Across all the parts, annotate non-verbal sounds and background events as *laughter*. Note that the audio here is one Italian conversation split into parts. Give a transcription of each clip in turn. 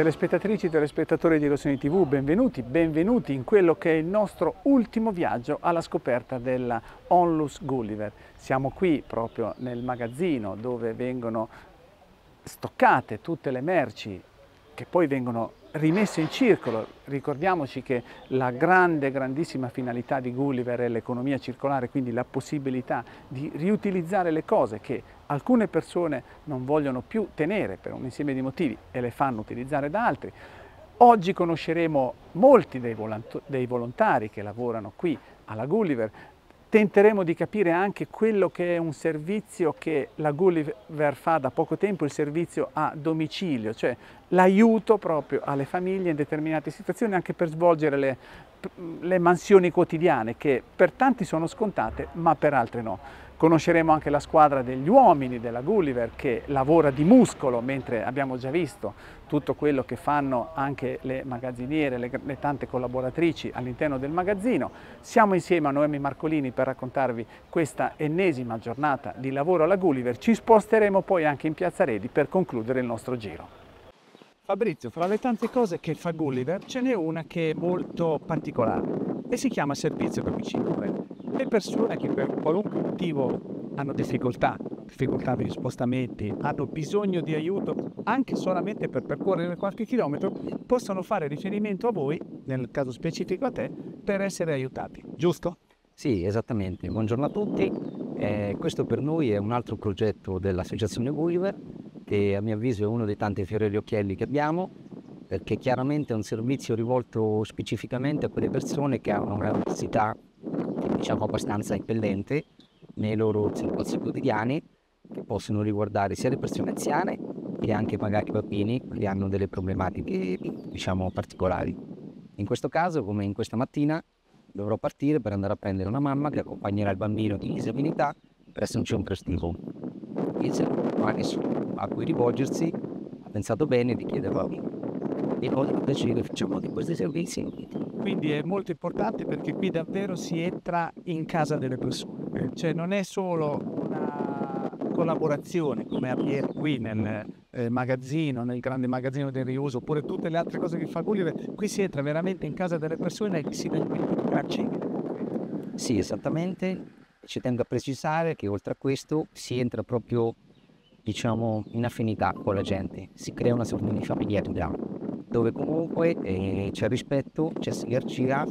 Telespettatrici e telespettatori di Rossini TV, benvenuti, benvenuti in quello che è il nostro ultimo viaggio alla scoperta della Onlus Gulliver. Siamo qui proprio nel magazzino dove vengono stoccate tutte le merci che poi vengono rimesse in circolo. Ricordiamoci che la grande, grandissima finalità di Gulliver è l'economia circolare, quindi la possibilità di riutilizzare le cose che alcune persone non vogliono più tenere per un insieme di motivi e le fanno utilizzare da altri. Oggi conosceremo molti dei, volontari che lavorano qui alla Gulliver, Tenteremo di capire anche quello che è un servizio che la Gulliver fa da poco tempo, il servizio a domicilio, cioè l'aiuto proprio alle famiglie in determinate situazioni anche per svolgere le, le mansioni quotidiane che per tanti sono scontate ma per altri no. Conosceremo anche la squadra degli uomini della Gulliver che lavora di muscolo, mentre abbiamo già visto tutto quello che fanno anche le magazziniere, le, le tante collaboratrici all'interno del magazzino. Siamo insieme a Noemi Marcolini per raccontarvi questa ennesima giornata di lavoro alla Gulliver. Ci sposteremo poi anche in Piazza Redi per concludere il nostro giro. Fabrizio, fra le tante cose che fa Gulliver ce n'è una che è molto particolare e si chiama servizio domicilio le persone che per qualunque motivo hanno difficoltà, difficoltà di spostamenti, hanno bisogno di aiuto anche solamente per percorrere qualche chilometro, possono fare riferimento a voi, nel caso specifico a te, per essere aiutati, giusto? Sì, esattamente. Buongiorno a tutti. Eh, questo per noi è un altro progetto dell'Associazione Gulliver, che a mio avviso è uno dei tanti fiori agli occhielli che abbiamo, perché chiaramente è un servizio rivolto specificamente a quelle persone che hanno una necessità diciamo abbastanza impellente nei loro circostanze quotidiani che possono riguardare sia le persone anziane che anche magari i bambini che hanno delle problematiche diciamo particolari. In questo caso, come in questa mattina, dovrò partire per andare a prendere una mamma che accompagnerà il bambino di disabilità presso un centro estivo. Il centro a cui rivolgersi ha pensato bene di chiedere e poi piacere facciamo di questi servizi. Quindi è molto importante perché qui davvero si entra in casa delle persone, cioè non è solo una collaborazione come avviene qui nel eh, magazzino, nel grande magazzino del riuso, oppure tutte le altre cose che fa Gulliver, qui si entra veramente in casa delle persone e si dà il Sì, esattamente. Ci tengo a precisare che oltre a questo si entra proprio diciamo in affinità con la gente, si crea una sorta di familiarità dove comunque eh, c'è rispetto, c'è sinergia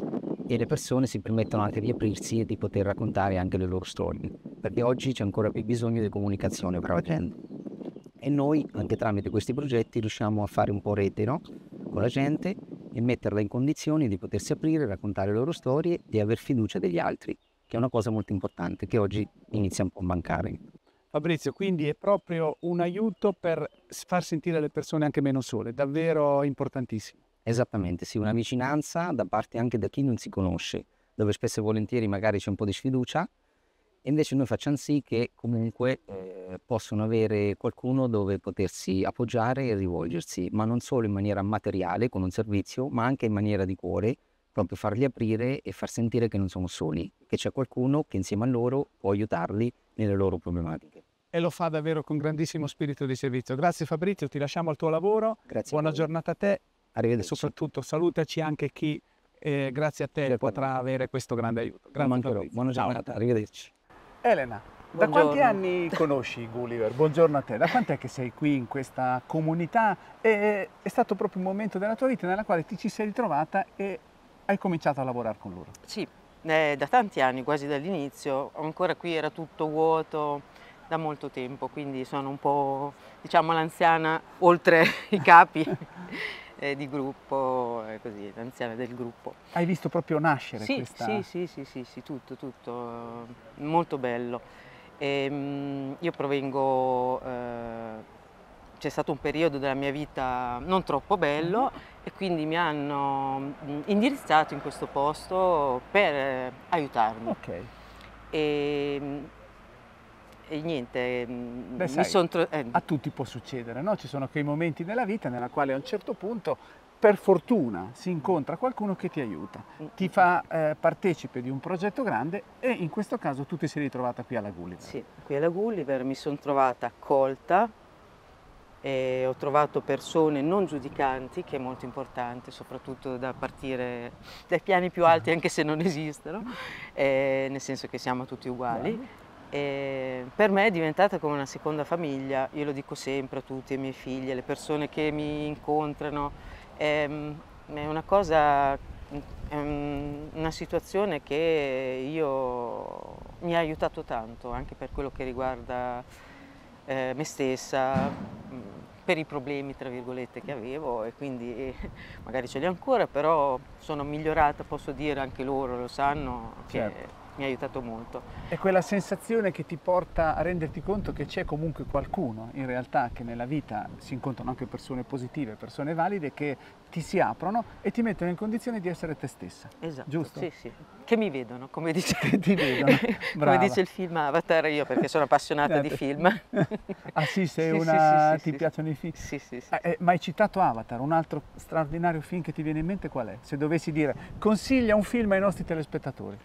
e le persone si permettono anche di aprirsi e di poter raccontare anche le loro storie, perché oggi c'è ancora più bisogno di comunicazione tra la gente. E noi, anche tramite questi progetti, riusciamo a fare un po' rete no? con la gente e metterla in condizioni di potersi aprire, raccontare le loro storie, di aver fiducia degli altri, che è una cosa molto importante che oggi inizia un po' a mancare. Fabrizio, quindi è proprio un aiuto per far sentire le persone anche meno sole, davvero importantissimo. Esattamente, sì, una vicinanza da parte anche da chi non si conosce, dove spesso e volentieri magari c'è un po' di sfiducia, e invece noi facciamo sì che comunque eh, possono avere qualcuno dove potersi appoggiare e rivolgersi, ma non solo in maniera materiale con un servizio, ma anche in maniera di cuore, proprio farli aprire e far sentire che non sono soli, che c'è qualcuno che insieme a loro può aiutarli nelle loro problematiche. E lo fa davvero con grandissimo spirito di servizio. Grazie Fabrizio, ti lasciamo al tuo lavoro. Grazie Buona giornata a te. Arrivederci. E soprattutto salutaci anche chi eh, grazie a te Certamente. potrà avere questo grande aiuto. Grazie Buona giornata, arrivederci. Elena, Buongiorno. da quanti anni conosci Gulliver? Buongiorno a te. Da quant'è che sei qui in questa comunità? E è stato proprio un momento della tua vita nella quale ti ci sei ritrovata e hai cominciato a lavorare con loro? Sì, eh, da tanti anni, quasi dall'inizio, ancora qui era tutto vuoto da molto tempo, quindi sono un po' diciamo l'anziana oltre i *laughs* capi eh, di gruppo, eh, così, l'anziana del gruppo. Hai visto proprio nascere sì, questa... Sì, sì, sì, sì, sì, tutto, tutto, molto bello. E, ehm, mh, io provengo eh, c'è stato un periodo della mia vita non troppo bello e quindi mi hanno indirizzato in questo posto per eh, aiutarmi. Okay. E, e, niente, Beh, mi sono eh. A tutti può succedere, no? Ci sono quei momenti nella vita nella quale a un certo punto per fortuna si incontra qualcuno che ti aiuta, ti fa eh, partecipe di un progetto grande e in questo caso tu ti sei ritrovata qui alla Gulliver. Sì, qui alla Gulliver mi sono trovata accolta, e ho trovato persone non giudicanti, che è molto importante, soprattutto da partire dai piani più alti, anche se non esistono, eh, nel senso che siamo tutti uguali. E per me è diventata come una seconda famiglia, io lo dico sempre a tutti, ai miei figli, alle persone che mi incontrano, è, è una cosa, è una situazione che io mi ha aiutato tanto, anche per quello che riguarda eh, me stessa, mm, per i problemi tra virgolette che avevo e quindi *laughs* magari ce li ho ancora, però sono migliorata, posso dire anche loro lo sanno, certo. che mi ha aiutato molto. È quella sensazione che ti porta a renderti conto che c'è comunque qualcuno in realtà che nella vita si incontrano anche persone positive, persone valide che ti si aprono e ti mettono in condizione di essere te stessa. Esatto, giusto? Sì, sì. Che mi vedono, come dice, *laughs* vedono. *laughs* come dice il film Avatar, io perché sono appassionata di film. *laughs* ah sì, sei sì, una... Sì, ti piacciono i film? Sì, sì, sì. Eh, eh, ma hai citato Avatar, un altro straordinario film che ti viene in mente qual è? Se dovessi dire, consiglia un film ai nostri telespettatori.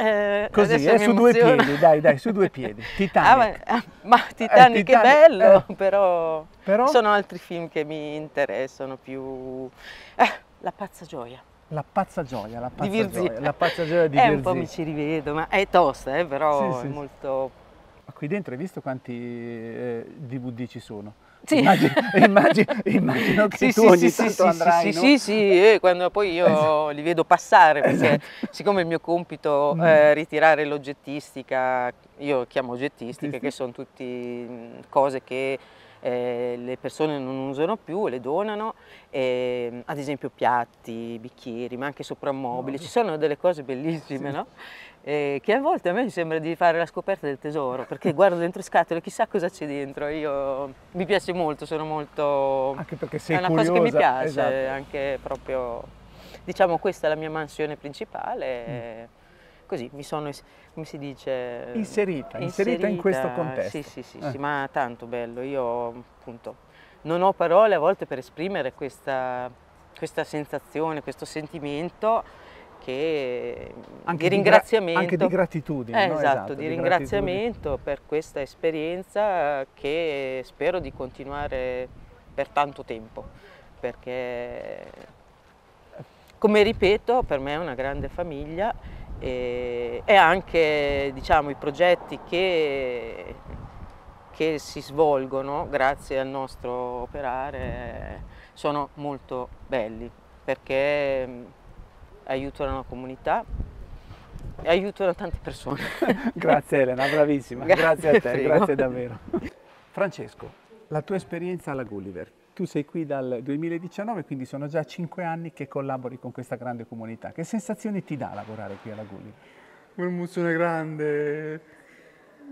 Eh, Così, eh, su due piedi, dai, dai, su due *laughs* piedi. Titanic. Ah, ma, ma, Titanic, eh, Titanic è bello, eh. però, però, sono altri film che mi interessano più. Eh, la pazza gioia. La pazza gioia, la pazza di gioia, la pazza gioia di *laughs* È Virzi. un po' mi ci rivedo, ma è tosta, eh, però sì, sì, è molto... Ma qui dentro hai visto quanti DVD ci sono? Sì. Immagino, immagino, immagino che sì, tu ogni sì, tanto sì, andrai, sì, no? sì, sì, quando poi io esatto. li vedo passare, perché esatto. siccome il mio compito mm. è ritirare l'oggettistica, io chiamo oggettistica, che sono tutte cose che eh, le persone non usano più, le donano, eh, ad esempio piatti, bicchieri, ma anche soprammobili, ci sono delle cose bellissime, no? eh, che a volte a me mi sembra di fare la scoperta del tesoro, perché *laughs* guardo dentro le scatole, chissà cosa c'è dentro, io mi piace molto, sono molto... Anche perché sei È una curiosa. cosa che mi piace, esatto. anche proprio, diciamo questa è la mia mansione principale, mm. Così mi sono, come si dice... Inserita, inserita, inserita in questo contesto. Sì, sì, sì, eh. sì, ma tanto bello, io appunto non ho parole a volte per esprimere questa, questa sensazione, questo sentimento, che anche di ringraziamento. Di anche di gratitudine. Eh, no? esatto, esatto, di, di ringraziamento per questa esperienza che spero di continuare per tanto tempo, perché come ripeto per me è una grande famiglia e, e anche diciamo, i progetti che, che si svolgono grazie al nostro operare sono molto belli perché aiutano la comunità e aiutano tante persone. *laughs* grazie Elena, bravissima, grazie a te, Prego. grazie davvero. Francesco, la tua esperienza alla Gulliver, tu sei qui dal 2019, quindi sono già cinque anni che collabori con questa grande comunità. Che sensazioni ti dà lavorare qui alla Gulliver? Un'emozione grande.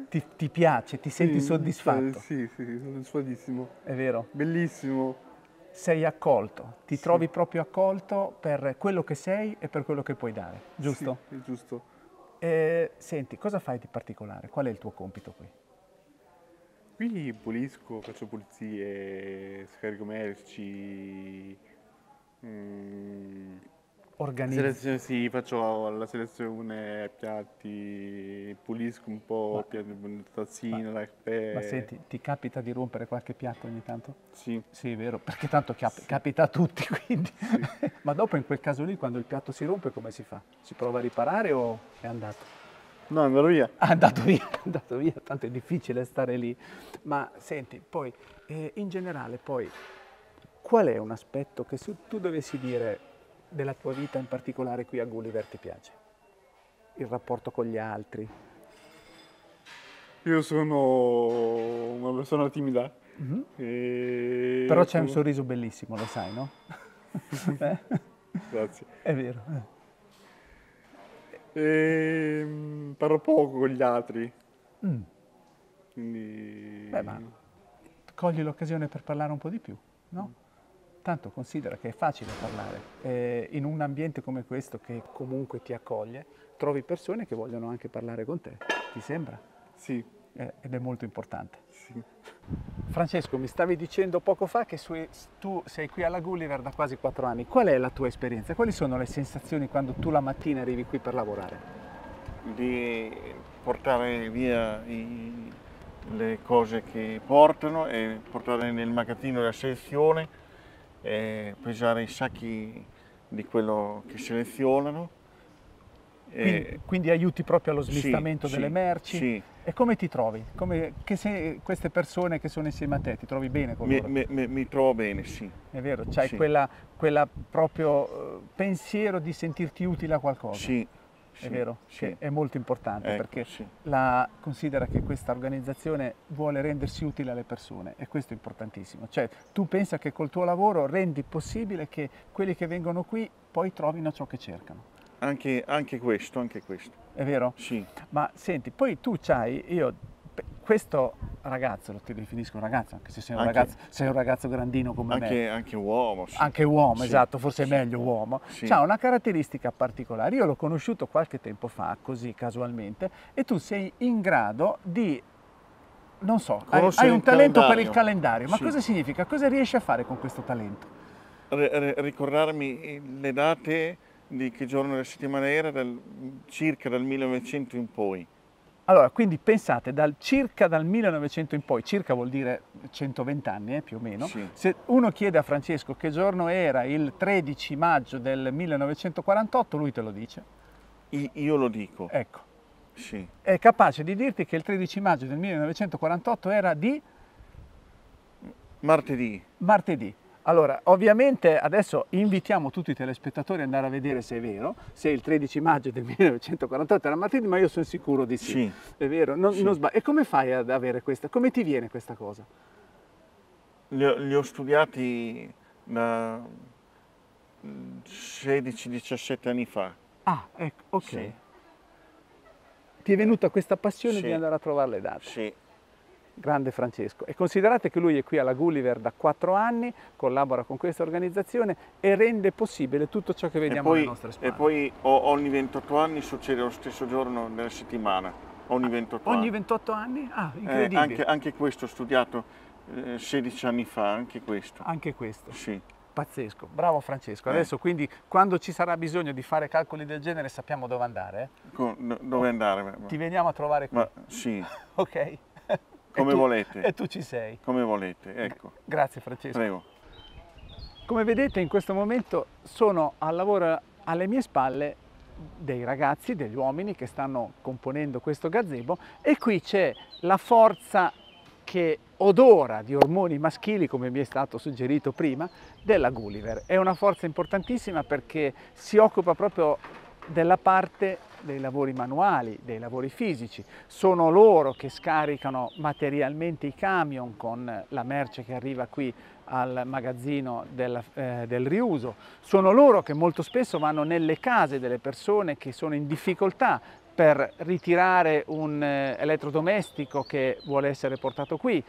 Ti, ti, piace, ti senti sì, soddisfatto? Sì, sì, sì, soddisfatissimo. È vero? Bellissimo sei accolto, ti sì. trovi proprio accolto per quello che sei e per quello che puoi dare, giusto? Sì, è giusto. Eh, senti, cosa fai di particolare? Qual è il tuo compito qui? Qui pulisco, faccio pulizie, scarico merci, mm, Organizzi? Selezione, sì, faccio la selezione piatti, pulisco un po', ma, tazzine, ma, caffè. Ma senti, ti capita di rompere qualche piatto ogni tanto? Sì. Sì, vero, perché tanto cap sì. capita a tutti, *laughs* quindi. Sì. ma dopo in quel caso lì, quando il piatto si rompe, come si fa? Si prova a riparare o è andato? No, è andato via. Ah, è andato via, *laughs* è andato via, tanto è difficile stare lì. Ma senti, poi, eh, in generale, poi, qual è un aspetto che se tu dovessi dire della tua vita in particolare qui a Gulliver ti piace? Il rapporto con gli altri? Io sono una persona timida. Mm-hmm. E... Però c'è un sorriso bellissimo, lo sai, no? *laughs* eh? Grazie. È vero. E... Ehm, parlo poco con gli altri. Mm. Quindi... Beh, ma cogli l'occasione per parlare un po' di più, no? Mm. Tanto considera che è facile parlare. Eh, in un ambiente come questo che comunque ti accoglie, trovi persone che vogliono anche parlare con te. Ti sembra? Sì. Eh, ed è molto importante. Sì. Francesco, mi stavi dicendo poco fa che su, tu sei qui alla Gulliver da quasi quattro anni. Qual è la tua esperienza? Quali sono le sensazioni quando tu la mattina arrivi qui per lavorare? Di portare via i, le cose che portano e portare nel magazzino della selezione, e pesare i sacchi di quello che selezionano. Quindi, quindi aiuti proprio allo smistamento sì, delle sì, merci. Sì. E come ti trovi? Come, che se, queste persone che sono insieme a te, ti trovi bene con Mi, loro? mi- mi- mi trovo bene, sì. È vero, c'hai Sì. quella, quella proprio eh, pensiero di sentirti utile a qualcosa. Sì, È sì, vero, sì. è molto importante Ecco, perché la, considera che questa organizzazione vuole rendersi utile alle persone e questo è importantissimo. Cioè tu pensa che col tuo lavoro rendi possibile che quelli che vengono qui poi trovino ciò che cercano. Anche, anche questo, anche questo. È vero? Sì, Ma senti, poi tu c'hai, io, questo ragazzo, lo ti definisco un ragazzo, anche se sei un, Anche- ragazzo, sei un ragazzo grandino come me, anche, anche uomo. Sì. anche uomo, Sì, esatto, forse sì, è meglio uomo, sì. ha una caratteristica particolare. Io l'ho conosciuto qualche tempo fa, così casualmente, e tu sei in grado di, non so, hai, Conoscere hai un talento per il calendario. calendario, ma Sì. cosa significa? Cosa riesci a fare con questo talento? Ri- ricordarmi le date di che giorno della settimana era, dal- circa dal 1900 in poi. Allora, quindi pensate, dal, circa dal 1900 in poi, circa vuol dire 120 anni eh, più o meno, Sì. se uno chiede a Francesco che giorno era il 13 maggio del 1948, lui te lo dice. Io lo dico, Ecco, sì. è capace di dirti che il 13 maggio del 1948 era di Martedì, martedì. Allora, ovviamente adesso invitiamo tutti i telespettatori ad andare a vedere se è vero, se il 13 maggio del *laughs* 1948 era martedì, ma io sono sicuro di sì. Sì. È vero, non, Sì. non sbaglio. E come fai ad avere questa? Come ti viene questa cosa? li ho, li ho studiati da 16-17 anni fa. Ah, ecco, ok. Sì. Ti è venuta questa passione di andare a trovare le date. Sì, Grande Francesco. E considerate che lui è qui alla Gulliver da quattro anni, collabora con questa organizzazione e rende possibile tutto ciò che vediamo alle poi, nostre spalle. e poi ogni 28 anni succede lo stesso giorno della settimana. Ogni 28 Ogni anni. 28 anni? Ah, Eh, incredibile. anche, anche questo ho studiato eh, 16 anni fa, anche questo. Anche questo. Sì, Pazzesco. Bravo Francesco. Eh. Adesso quindi quando ci sarà bisogno di fare calcoli del genere sappiamo dove andare. eh? Co- no- dove andare? Ti veniamo a trovare qui. Ma sì, *laughs* Ok? E Come tu- volete. E tu ci sei. come volete, ecco. Grazie Francesco. Prego. Come vedete in questo momento sono al lavoro alle mie spalle dei ragazzi, degli uomini che stanno componendo questo gazebo e qui c'è la forza che odora di ormoni maschili, come mi è stato suggerito prima, della Gulliver. È una forza importantissima perché si occupa proprio della parte dei lavori manuali, dei lavori fisici. Sono loro che scaricano materialmente i camion con la merce che arriva qui al magazzino del, eh, del riuso. Sono loro che molto spesso vanno nelle case delle persone che sono in difficoltà per ritirare un eh, elettrodomestico che vuole essere portato qui,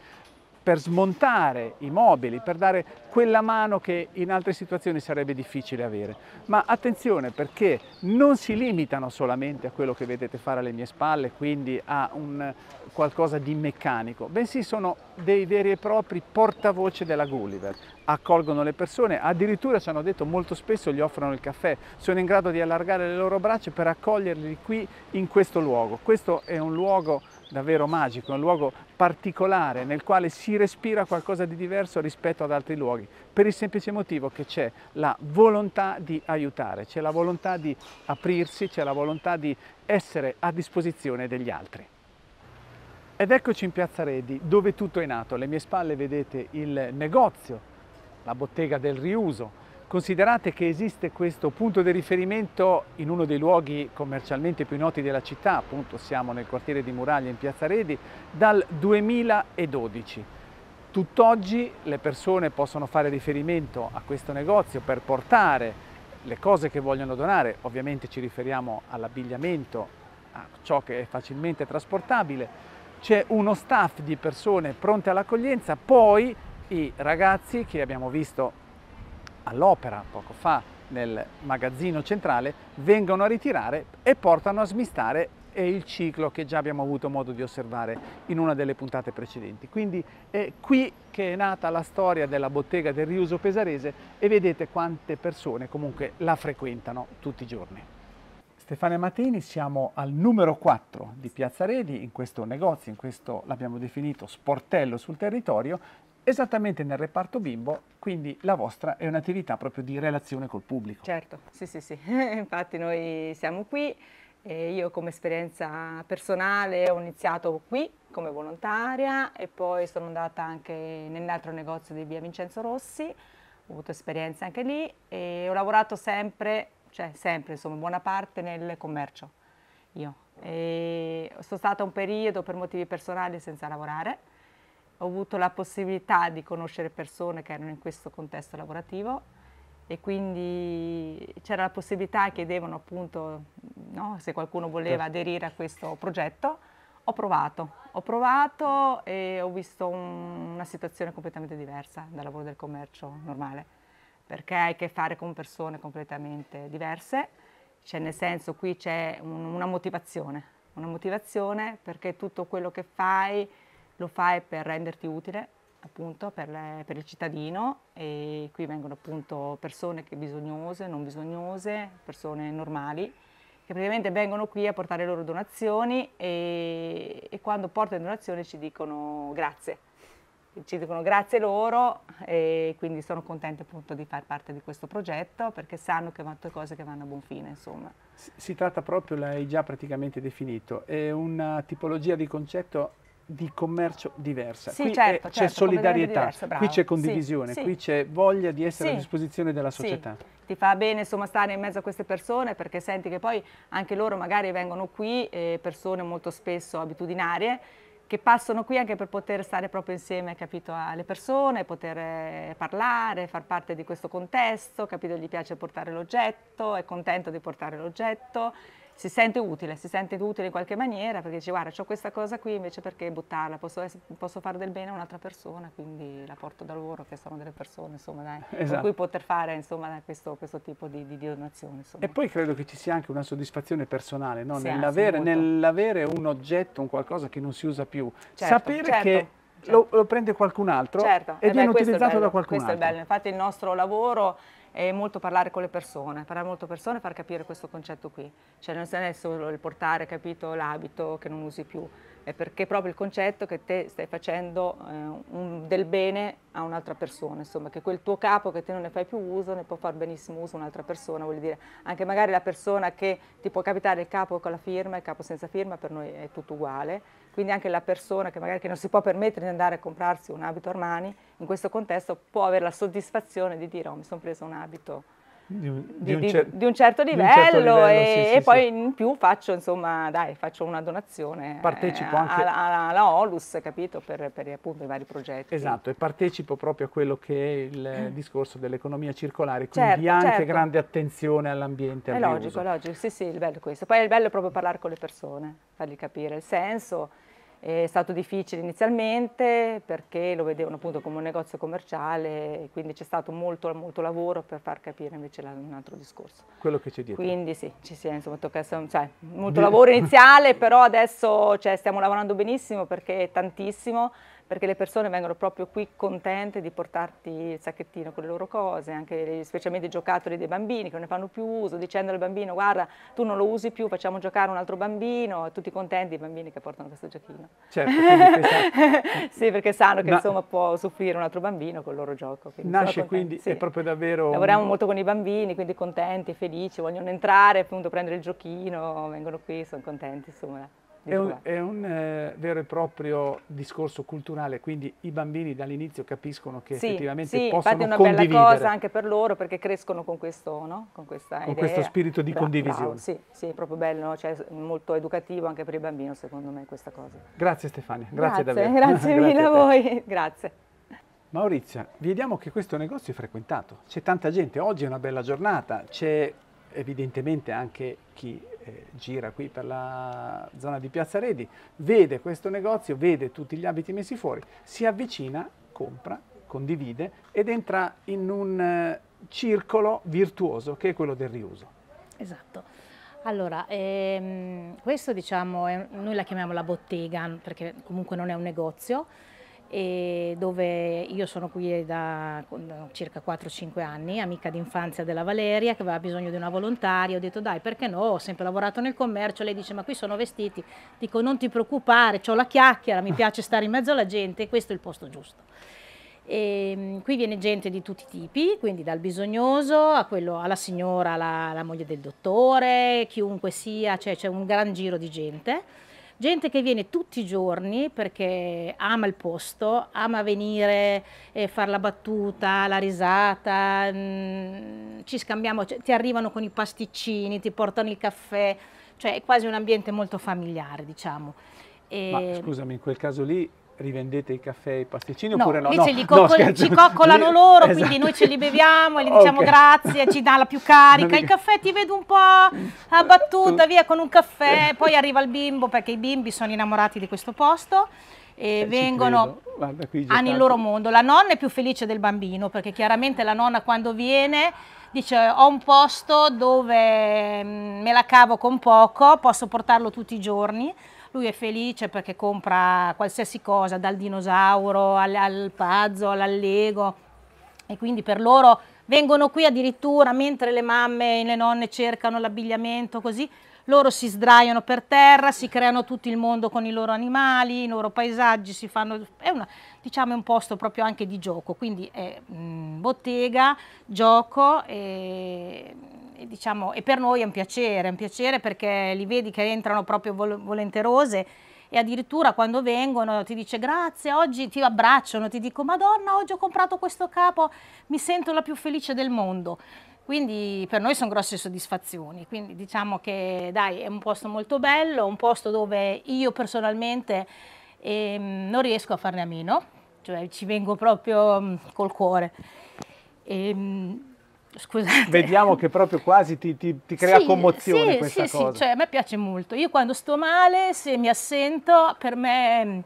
per smontare i mobili, per dare quella mano che in altre situazioni sarebbe difficile avere. Ma attenzione perché non si limitano solamente a quello che vedete fare alle mie spalle, quindi a un qualcosa di meccanico, bensì sono dei veri e propri portavoce della Gulliver. Accolgono le persone, addirittura ci hanno detto molto spesso gli offrono il caffè, sono in grado di allargare le loro braccia per accoglierli qui in questo luogo. Questo è un luogo davvero magico, è un luogo particolare nel quale si respira qualcosa di diverso rispetto ad altri luoghi, per il semplice motivo che c'è la volontà di aiutare, c'è la volontà di aprirsi, c'è la volontà di essere a disposizione degli altri. Ed eccoci in Piazza Redi, dove tutto è nato. Alle mie spalle vedete il negozio, la bottega del riuso. Considerate che esiste questo punto di riferimento in uno dei luoghi commercialmente più noti della città, appunto siamo nel quartiere di Muraglia in Piazza Redi, dal 2012. Tutt'oggi le persone possono fare riferimento a questo negozio per portare le cose che vogliono donare, ovviamente ci riferiamo all'abbigliamento, a ciò che è facilmente trasportabile, c'è uno staff di persone pronte all'accoglienza, poi i ragazzi che abbiamo visto all'opera poco fa nel magazzino centrale vengono a ritirare e portano a smistare il ciclo che già abbiamo avuto modo di osservare in una delle puntate precedenti. Quindi è qui che è nata la storia della bottega del riuso pesarese e vedete quante persone comunque la frequentano tutti i giorni. Stefania Matini, siamo al numero 4 di Piazza Redi, in questo negozio, in questo l'abbiamo definito sportello sul territorio, esattamente nel reparto bimbo, quindi la vostra è un'attività proprio di relazione col pubblico. Certo, sì sì sì, *laughs* infatti noi siamo qui, e io come esperienza personale ho iniziato qui come volontaria e poi sono andata anche nell'altro negozio di via Vincenzo Rossi, ho avuto esperienza anche lì e ho lavorato sempre cioè sempre, insomma, buona parte nel commercio, io. E sono stata un periodo per motivi personali senza lavorare, ho avuto la possibilità di conoscere persone che erano in questo contesto lavorativo e quindi c'era la possibilità, chiedevano appunto no, se qualcuno voleva certo. aderire a questo progetto, ho provato, ho provato e ho visto un, una situazione completamente diversa dal lavoro del commercio normale perché hai a che fare con persone completamente diverse, cioè nel senso qui c'è un, una motivazione, una motivazione perché tutto quello che fai lo fai per renderti utile appunto per, le, per, il cittadino e qui vengono appunto persone bisognose, non bisognose, persone normali che praticamente vengono qui a portare le loro donazioni e, e quando portano donazioni ci dicono grazie ci dicono grazie loro e quindi sono contenta appunto di fare parte di questo progetto perché sanno che vanno cose che vanno a buon fine insomma. Si tratta proprio, l'hai già praticamente definito, è una tipologia di concetto di commercio diversa. Sì, qui certo, c'è certo, solidarietà, diverso, qui c'è condivisione, sì, qui c'è voglia di essere a disposizione della società. Ti fa bene insomma stare in mezzo a queste persone perché senti che poi anche loro magari vengono qui, eh, persone molto spesso abitudinarie, che passano qui anche per poter stare proprio insieme capito, alle persone, poter eh, parlare, far parte di questo contesto, capito, gli piace portare l'oggetto, è contento di portare l'oggetto si sente utile, si sente utile in qualche maniera perché dice guarda ho questa cosa qui invece perché buttarla, posso, posso fare del bene a un'altra persona, quindi la porto da loro che sono delle persone insomma dai, esatto. con cui poter fare insomma questo, questo tipo di, di, donazione. Insomma. E poi credo che ci sia anche una soddisfazione personale no? sì, nell'avere, nell'avere, un oggetto, un qualcosa che non si usa più, certo, sapere certo. che Certo. Lo, lo, prende qualcun altro certo. e eh viene utilizzato da qualcun questo altro. Questo è bello, infatti il nostro lavoro è molto parlare con le persone, parlare molto con le persone e far capire questo concetto qui. Cioè non è solo il portare, capito, l'abito che non usi più, è perché proprio il concetto che te stai facendo eh, un, del bene a un'altra persona, insomma, che quel tuo capo che te non ne fai più uso ne può far benissimo uso un'altra persona, vuol dire anche magari la persona che ti può capitare il capo con la firma, il capo senza firma, per noi è tutto uguale, quindi anche la persona che magari che non si può permettere di andare a comprarsi un abito Armani, in questo contesto può avere la soddisfazione di dire oh mi sono preso un abito di un, di, di, cer di un, certo livello, un certo livello e, sì, sì, e, poi sì. in più faccio insomma dai faccio una donazione partecipo eh, anche alla, alla Olus capito per, per, appunto i vari progetti esatto e partecipo proprio a quello che è il mm. discorso dell'economia circolare quindi certo, anche certo. grande attenzione all'ambiente è logico è logico sì sì il bello è questo poi il bello è proprio parlare con le persone fargli capire il senso è stato difficile inizialmente perché lo vedevano appunto come un negozio commerciale, quindi c'è stato molto, molto lavoro per far capire invece un altro discorso. Quello che c'è dietro. Quindi sì, ci si è, insomma, tocca, cioè, molto lavoro iniziale, però adesso cioè, stiamo lavorando benissimo perché è tantissimo, perché le persone vengono proprio qui contente di portarti il sacchettino con le loro cose, anche specialmente i giocattoli dei bambini che non ne fanno più uso, dicendo al bambino guarda tu non lo usi più, facciamo giocare un altro bambino, tutti contenti i bambini che portano questo giochino. Certo, *laughs* sì, perché sanno che insomma può soffrire un altro bambino con il loro gioco. Quindi Nasce quindi, sì. è proprio davvero... Lavoriamo molto con i bambini, quindi contenti, felici, vogliono entrare, appunto prendere il giochino, vengono qui, sono contenti, insomma. È un, è un eh, vero e proprio discorso culturale, quindi i bambini dall'inizio capiscono che sì, effettivamente sì, possono condividere. Sì, infatti è una bella cosa anche per loro perché crescono con questo, no? con questa con questo spirito di bravo, condivisione. Bravo, sì, sì, è proprio bello, cioè, molto educativo anche per il bambino secondo me questa cosa. Grazie Stefania, grazie, grazie davvero. *laughs* *laughs* Grazie mille a, a voi, *laughs* grazie. Maurizia, vediamo che questo negozio è frequentato, c'è tanta gente, oggi è una bella giornata, c'è evidentemente anche chi gira qui per la zona di Piazza Redi, vede questo negozio, vede tutti gli abiti messi fuori, si avvicina, compra, condivide ed entra in un eh, circolo virtuoso che è quello del riuso. Esatto. Allora, ehm, questo diciamo, è, noi la chiamiamo la bottega perché comunque non è un negozio, e dove io sono qui da, circa 4-5 anni, amica d'infanzia della Valeria che aveva bisogno di una volontaria, ho detto dai perché no, ho sempre lavorato nel commercio, lei dice ma qui sono vestiti, dico non ti preoccupare, ho la chiacchiera, mi piace stare in mezzo alla gente, questo è il posto giusto. E, ehm, qui viene gente di tutti i tipi, quindi dal bisognoso a quello, alla signora, alla, alla moglie del dottore, chiunque sia, cioè c'è un gran giro di gente gente che viene tutti i giorni perché ama il posto, ama venire e fare la battuta, la risata, mh, mm, ci scambiamo, cioè, ti arrivano con i pasticcini, ti portano il caffè, cioè è quasi un ambiente molto familiare diciamo. E... Ma scusami, in quel caso lì rivendete i caffè e i pasticcini no, oppure no? no, li coccol- no ci coccolano loro, esatto. quindi noi ce li beviamo e gli *laughs* diciamo okay. grazie, ci dà la più carica. Il caffè ti vedo un po' abbattuta, via con un caffè. *laughs* Poi arriva il bimbo perché i bimbi sono innamorati di questo posto e eh, vengono, Guarda, hanno il loro mondo. La nonna è più felice del bambino perché chiaramente la nonna quando viene dice ho un posto dove mm, me la cavo con poco, posso portarlo tutti i giorni lui è felice perché compra qualsiasi cosa, dal dinosauro al, al puzzle, al e quindi per loro vengono qui addirittura mentre le mamme e le nonne cercano l'abbigliamento così, loro si sdraiano per terra, si creano tutto il mondo con i loro animali, i loro paesaggi, si fanno, è una, diciamo, un posto proprio anche di gioco, quindi è mh, mm, bottega, gioco e e, diciamo, e per noi è un piacere, è un piacere perché li vedi che entrano proprio vol volenterose e addirittura quando vengono ti dice grazie, oggi ti abbracciano, ti dico madonna oggi ho comprato questo capo, mi sento la più felice del mondo. Quindi per noi sono grosse soddisfazioni, quindi diciamo che dai è un posto molto bello, un posto dove io personalmente eh, non riesco a farne a meno, cioè ci vengo proprio mh, col cuore. E, ehm, Scusate. Vediamo che proprio quasi ti, ti, ti crea sì, commozione sì, questa sì, cosa. Sì, cioè a me piace molto. Io quando sto male, se mi assento, per me...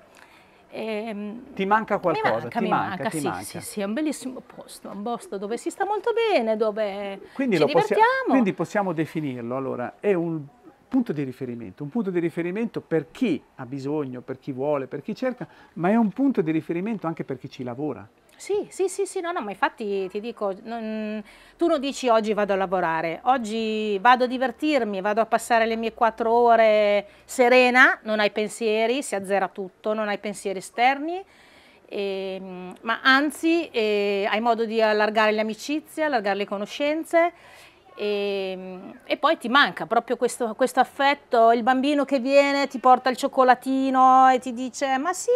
Eh, ti manca qualcosa? Mi manca, ti mi manca, manca, ti sì, manca. sì, sì, è un bellissimo posto, un posto dove si sta molto bene, dove quindi ci divertiamo. Possiamo, quindi possiamo definirlo, allora, è un punto di riferimento, un punto di riferimento per chi ha bisogno, per chi vuole, per chi cerca, ma è un punto di riferimento anche per chi ci lavora. Sì, sì, sì, sì, no, no, ma infatti ti dico, non, tu non dici oggi vado a lavorare, oggi vado a divertirmi, vado a passare le mie quattro ore serena, non hai pensieri, si azzera tutto, non hai pensieri esterni, e, ma anzi eh, hai modo di allargare le amicizie, allargare le conoscenze e, e, poi ti manca proprio questo, questo, affetto, il bambino che viene, ti porta il cioccolatino e ti dice ma sì,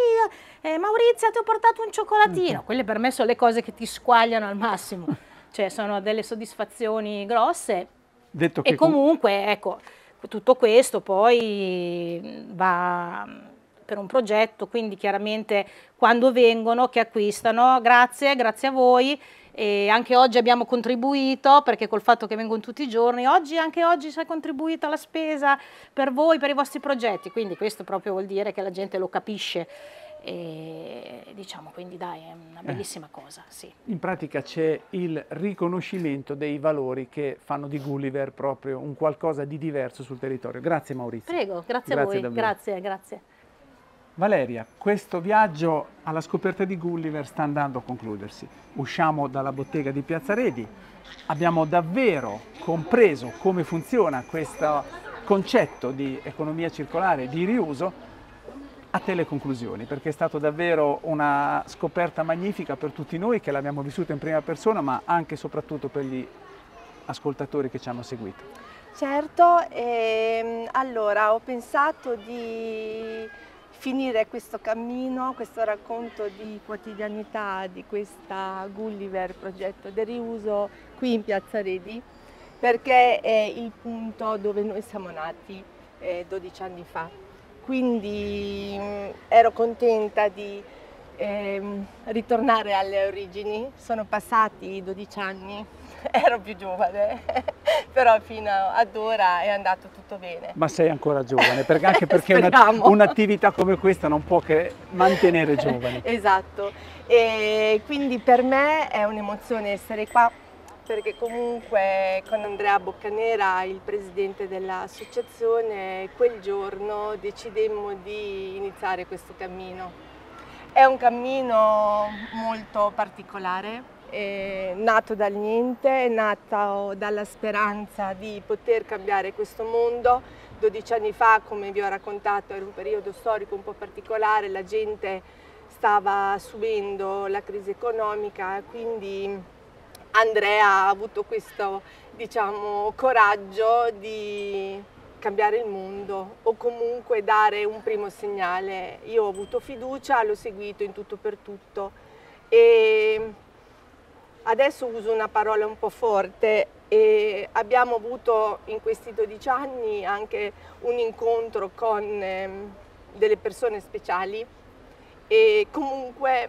eh, Maurizia ti ho portato un cioccolatino, quelle per me sono le cose che ti squagliano al massimo, *laughs* cioè sono delle soddisfazioni grosse. Detto e comunque ecco, tutto questo poi va per un progetto, quindi chiaramente quando vengono, che acquistano, grazie, grazie a voi, e anche oggi abbiamo contribuito, perché col fatto che vengono tutti i giorni, oggi, anche oggi si è contribuito alla spesa per voi, per i vostri progetti, quindi questo proprio vuol dire che la gente lo capisce. E, diciamo quindi dai è una eh. bellissima eh. cosa sì. in pratica c'è il riconoscimento dei valori che fanno di Gulliver proprio un qualcosa di diverso sul territorio grazie Maurizio prego grazie, grazie a voi davvero. grazie grazie Valeria, questo viaggio alla scoperta di Gulliver sta andando a concludersi. Usciamo dalla bottega di Piazza Redi, abbiamo davvero compreso come funziona questo concetto di economia circolare, di riuso, a te le conclusioni, perché è stata davvero una scoperta magnifica per tutti noi che l'abbiamo vissuta in prima persona, ma anche e soprattutto per gli ascoltatori che ci hanno seguito. Certo, ehm, allora ho pensato di finire questo cammino, questo racconto di quotidianità di questa Gulliver progetto del riuso qui in Piazza Redi perché è il punto dove noi siamo nati eh, 12 anni fa. Quindi mh, mm, ero contenta di eh, ritornare alle origini, sono passati 12 anni, *laughs* ero più giovane, *laughs* però fino ad ora è andato tutto bene. Ma sei ancora giovane, perché anche *laughs* perché un'attività come questa non può che mantenere giovane. esatto, e quindi per me è un'emozione essere qua, perché comunque con Andrea Boccanera, il presidente dell'associazione, quel giorno decidemmo di iniziare questo cammino È un cammino molto particolare, è nato dal niente, è nato dalla speranza di poter cambiare questo mondo. 12 anni fa, come vi ho raccontato, era un periodo storico un po' particolare, la gente stava subendo la crisi economica, quindi Andrea ha avuto questo diciamo, coraggio di cambiare il mondo o comunque dare un primo segnale. Io ho avuto fiducia, l'ho seguito in tutto per tutto e adesso uso una parola un po' forte e abbiamo avuto in questi 12 anni anche un incontro con eh, delle persone speciali e comunque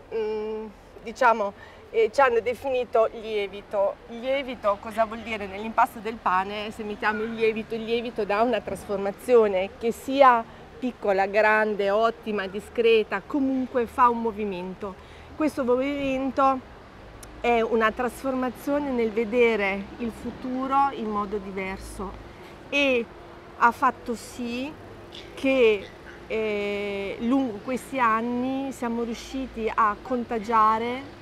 diciamo eh, ci hanno definito lievito. Lievito cosa vuol dire nell'impasto del pane? Se mettiamo il lievito, il lievito dà una trasformazione che sia piccola, grande, ottima, discreta, comunque fa un movimento. Questo movimento è una trasformazione nel vedere il futuro in modo diverso e ha fatto sì che eh, lungo questi anni siamo riusciti a contagiare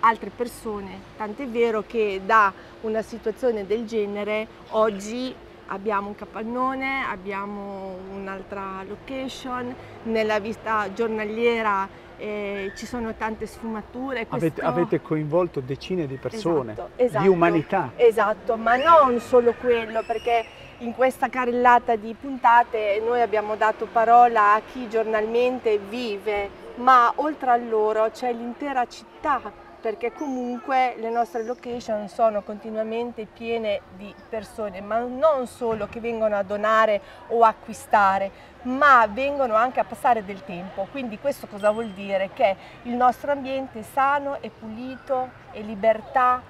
altre persone, tant'è vero che da una situazione del genere oggi abbiamo un capannone, abbiamo un'altra location, nella vita giornaliera eh, ci sono tante sfumature. Questo... Avete, avete, coinvolto decine di persone, esatto, esatto, di umanità. Esatto, ma non solo quello, perché in questa carrellata di puntate noi abbiamo dato parola a chi giornalmente vive, ma oltre a loro c'è l'intera città perché comunque le nostre location sono continuamente piene di persone, ma non solo che vengono a donare o acquistare, ma vengono anche a passare del tempo. Quindi questo cosa vuol dire? Che il nostro ambiente è sano, è pulito, è libertà,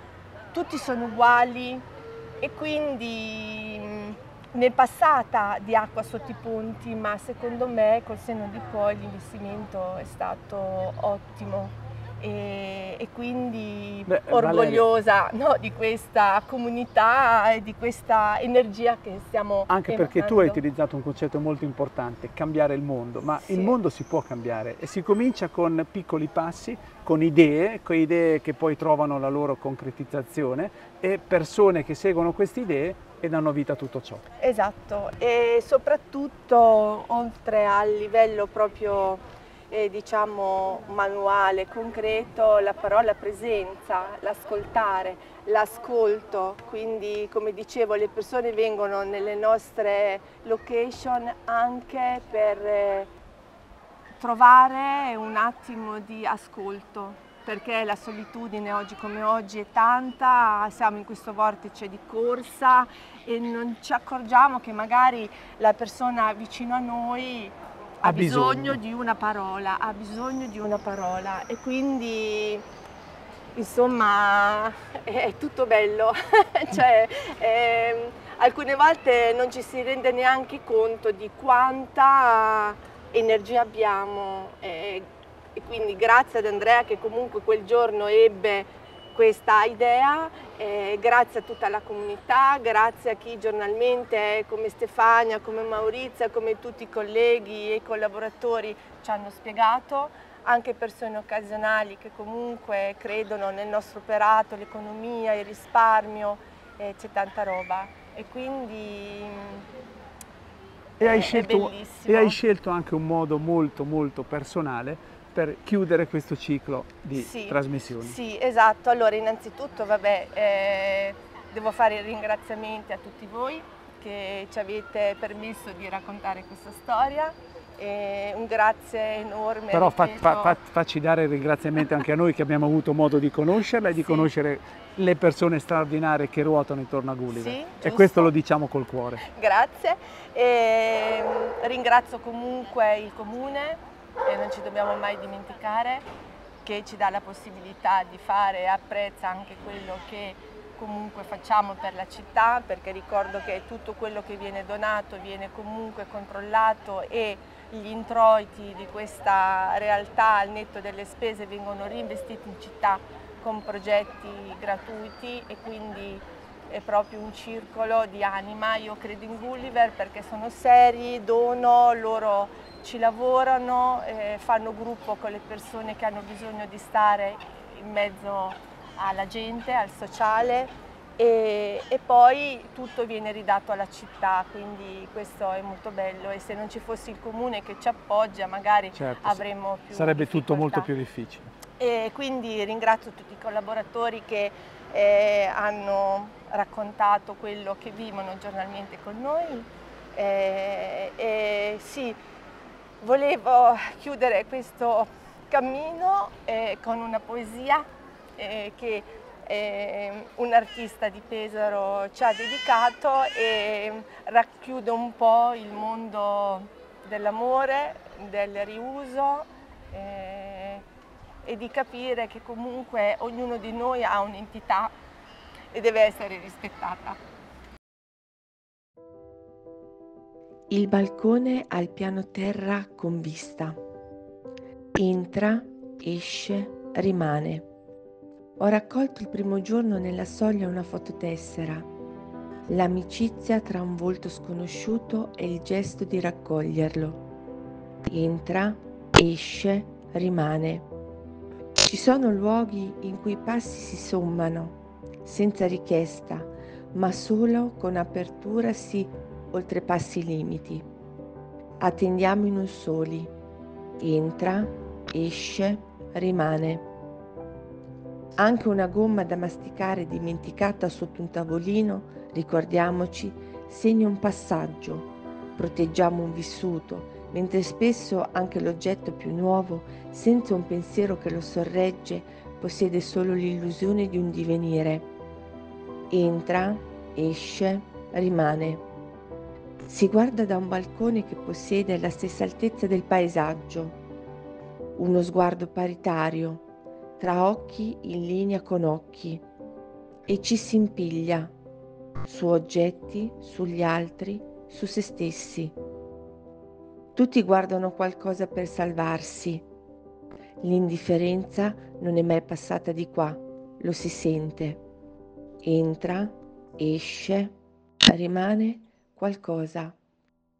tutti sono uguali e quindi ne è passata di acqua sotto i ponti, ma secondo me col seno di poi l'investimento è stato ottimo e, e quindi Beh, orgogliosa no, di questa comunità e di questa energia che stiamo Anche emanando. perché tu hai utilizzato un concetto molto importante, cambiare il mondo, ma sì. il mondo si può cambiare e si comincia con piccoli passi, con idee, con idee che poi trovano la loro concretizzazione e persone che seguono queste idee e danno vita a tutto ciò. Esatto, e soprattutto oltre al livello proprio eh, diciamo manuale, concreto, la parola presenza, l'ascoltare, l'ascolto, quindi come dicevo le persone vengono nelle nostre location anche per eh, trovare un attimo di ascolto perché la solitudine oggi come oggi è tanta, siamo in questo vortice di corsa e non ci accorgiamo che magari la persona vicino a noi ha bisogno. bisogno di una parola, ha bisogno di una parola e quindi insomma è tutto bello, *laughs* cioè, eh, alcune volte non ci si rende neanche conto di quanta energia abbiamo eh, e quindi grazie ad Andrea che comunque quel giorno ebbe questa idea, eh, grazie a tutta la comunità, grazie a chi giornalmente come Stefania, come Maurizia, come tutti i colleghi e i collaboratori ci hanno spiegato, anche persone occasionali che comunque credono nel nostro operato, l'economia, il risparmio, eh, c'è tanta roba. E quindi e hai, scelto, e hai scelto anche un modo molto molto personale per chiudere questo ciclo di sì, trasmissioni. Sì, esatto. Allora, innanzitutto, vabbè, eh, devo fare i ringraziamenti a tutti voi che ci avete permesso di raccontare questa storia. E un grazie enorme. Però fa, fa, fa, facci dare il ringraziamento anche a noi che abbiamo avuto modo di conoscerla e di sì. conoscere le persone straordinarie che ruotano intorno a Gulliver. Sì, e questo lo diciamo col cuore. Grazie. E, ringrazio comunque il comune e non ci dobbiamo mai dimenticare che ci dà la possibilità di fare e apprezza anche quello che comunque facciamo per la città perché ricordo che tutto quello che viene donato viene comunque controllato e gli introiti di questa realtà al netto delle spese vengono reinvestiti in città con progetti gratuiti e quindi è proprio un circolo di anima. Io credo in Gulliver perché sono seri, dono, loro ci lavorano, eh, fanno gruppo con le persone che hanno bisogno di stare in mezzo alla gente, al sociale e, e, poi tutto viene ridato alla città, quindi questo è molto bello e se non ci fosse il comune che ci appoggia magari certo, avremmo più Sarebbe tutto molto più difficile. E quindi ringrazio tutti i collaboratori che eh, hanno raccontato quello che vivono giornalmente con noi. Eh, e sì, volevo chiudere questo cammino eh, con una poesia eh, che eh, un artista di Pesaro ci ha dedicato e racchiude un po' il mondo dell'amore, del riuso eh, e di capire che comunque ognuno di noi ha un'entità e deve essere rispettata. Il balcone al piano terra con vista. Entra, esce, rimane. Ho raccolto il primo giorno nella soglia una fototessera, l'amicizia tra un volto sconosciuto e il gesto di raccoglierlo. Entra, esce, rimane. Ci sono luoghi in cui i passi si sommano, senza richiesta, ma solo con apertura si oltrepassi i limiti. Attendiamo i non soli. Entra, esce, rimane. Anche una gomma da masticare dimenticata sotto un tavolino, ricordiamoci, segna un passaggio, proteggiamo un vissuto, mentre spesso anche l'oggetto più nuovo, senza un pensiero che lo sorregge, possiede solo l'illusione di un divenire. Entra, esce, rimane. Si guarda da un balcone che possiede la stessa altezza del paesaggio, uno sguardo paritario, tra occhi in linea con occhi e ci si impiglia su oggetti, sugli altri, su se stessi. Tutti guardano qualcosa per salvarsi. L'indifferenza non è mai passata di qua, lo si sente. Entra, esce, rimane qualcosa.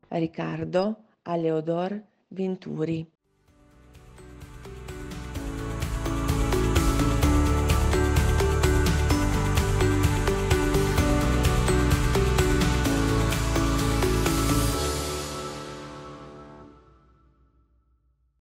Riccardo Aleodor Venturi